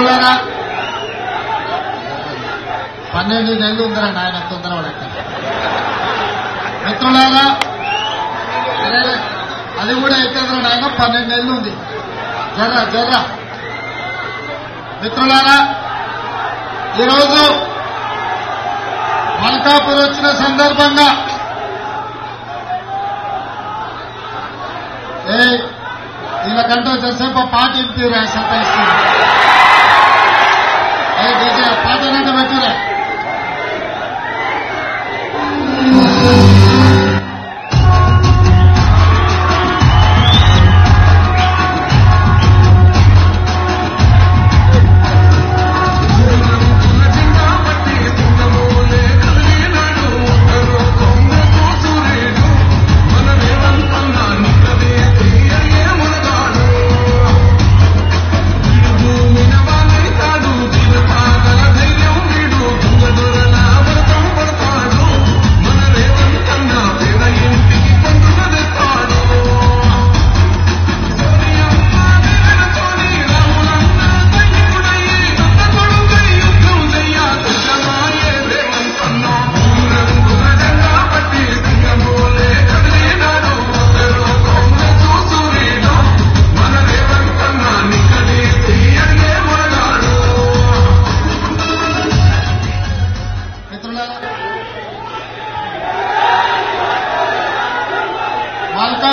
రోజులైన పన్నెండు నెలలు ఉందరండి ఆయన తొందర మిత్రులారా అది కూడా ఎక్కడ నాయన పన్నెండు నెలలు ఉంది. జర్ర జర్ర. మిత్రులారా ఈరోజు మల్కాపూర్ వచ్చిన సందర్భంగా వీళ్ళకంటే జసేపు పార్టీ ఎంపీ రాసి సంపాదిస్తున్నారు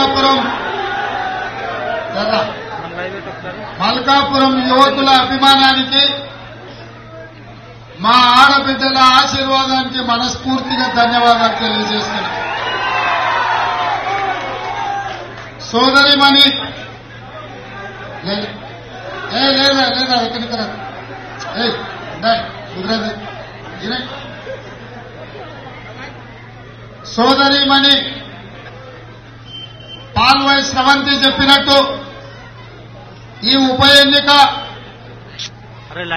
మల్కాపురం. మల్కాపురం యువకుల అభిమానానికి మా ఆడబిడ్డల ఆశీర్వాదానికి మనస్ఫూర్తిగా ధన్యవాదాలు తెలియజేస్తున్నాను సోదరిమణి లేదు ఏ లేదా లేదా ఎక్కడికి రా? ఏ కుదరదు. ఇరే. సోదరిమణి పాల్వాయి స్రవంతి చెప్పినట్టు ఈ ఉప ఎన్నిక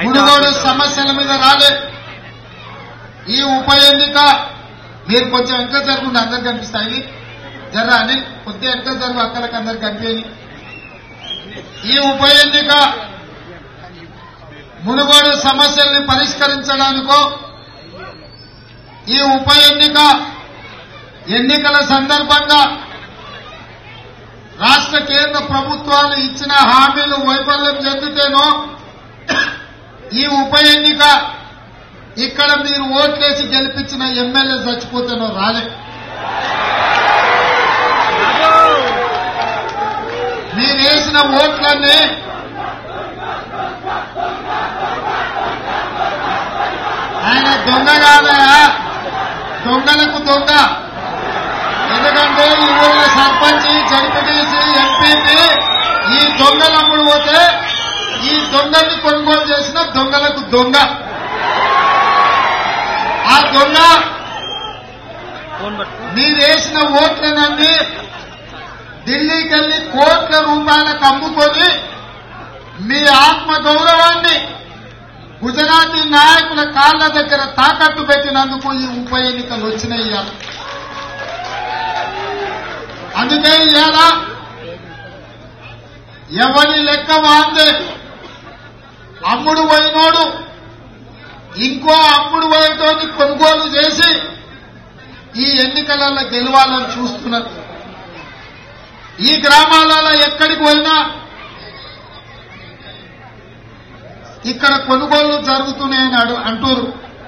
మునుగోడు ఆఫ్ సమస్యల మీద రాలే. ఈ ఉప ఎన్నిక మీరు కొంచెం వెనక జరుగుండి అందరు కనిపిస్తాయి. జర్రా అని కొద్దిగా వెనక జరుగు అక్కడికి అందరు కనిపించి ఈ ఉప ఎన్నిక మునుగోడు సమస్యల్ని పరిష్కరించడానికో ఈ ఉప ఎన్నిక ఎన్నికల సందర్భంగా రాష్ట్ర కేంద్ర ప్రభుత్వాలు ఇచ్చిన హామీలు వైఫల్యం చెందితేనో ఈ ఉప ఎన్నిక ఇక్కడ మీరు ఓట్లేసి గెలిపించిన ఎమ్మెల్యే చచ్చిపోతేనో రాలే. మీరు వేసిన ఓట్లన్నీ ఆయన దొంగ కాదయా దొంగలకు దొంగ. ఎందుకంటే ఈ ఊళ్ళో సర్పంచ్ జడ్పీటీసీ ఎంపీపీ ఈ దొంగలు అమ్ముడు పోతే ఈ దొంగల్ని కొనుగోలు చేసిన దొంగలకు దొంగ. ఆ దొంగ మీరేసిన మీరు వేసిన ఓట్లనన్నీ ఢిల్లీకి వెళ్ళి కోట్ల రూపాయలకు అమ్ముకొని మీ ఆత్మ గౌరవాన్ని గుజరాతీ నాయకుల కాళ్ళ దగ్గర తాకట్టు పెట్టినందుకు ఈ ఉప ఎన్నికలు వచ్చినాయి అందుకే ఇవాళ ఎవరి లెక్క వాందే? అమ్ముడు పోయినోడు ఇంకో అమ్ముడు పోయేటోని కొనుగోలు చేసి ఈ ఎన్నికలలో గెలవాలని చూస్తున్నారు. ఈ గ్రామాలలో ఎక్కడికి పోయినా ఇక్కడ కొనుగోళ్ళు జరుగుతున్నాయని అంటూరు